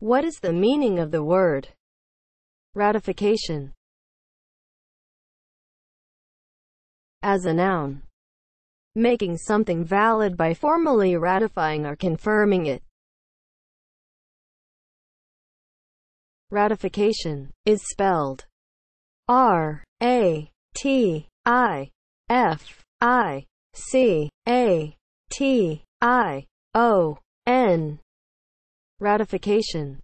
What is the meaning of the word ratification as a noun? Making something valid by formally ratifying or confirming it. Ratification is spelled R A T I F I C A T I O N. Ratification